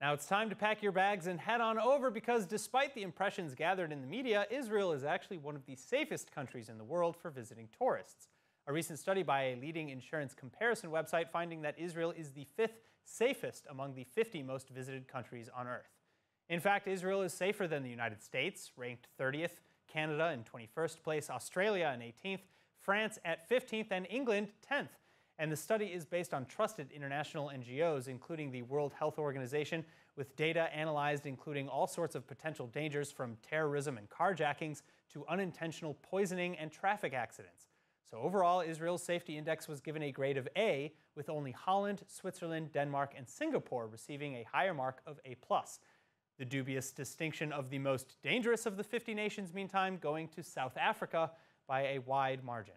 Now it's time to pack your bags and head on over because despite the impressions gathered in the media, Israel is actually one of the safest countries in the world for visiting tourists. A recent study by a leading insurance comparison website finding that Israel is the fifth safest among the 50 most visited countries on earth. In fact, Israel is safer than the United States, ranked 30th, Canada in 21st place, Australia in 18th, France at 15th, and England 10th. And the study is based on trusted international NGOs, including the World Health Organization, with data analyzed including all sorts of potential dangers from terrorism and carjackings to unintentional poisoning and traffic accidents. So overall, Israel's safety index was given a grade of A, with only Holland, Switzerland, Denmark, and Singapore receiving a higher mark of A+. The dubious distinction of the most dangerous of the 50 nations, meantime, going to South Africa by a wide margin.